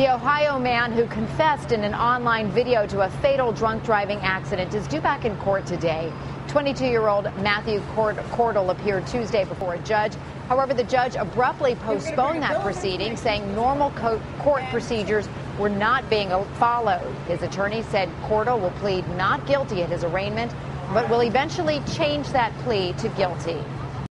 The Ohio man who confessed in an online video to a fatal drunk driving accident is due back in court today. 22 year old Matthew Cordle appeared Tuesday before a judge. However, the judge abruptly postponed that proceeding, saying normal court procedures were not being uh, followed. His attorney said Cordle will plead not guilty at his arraignment, but will eventually change that plea to guilty.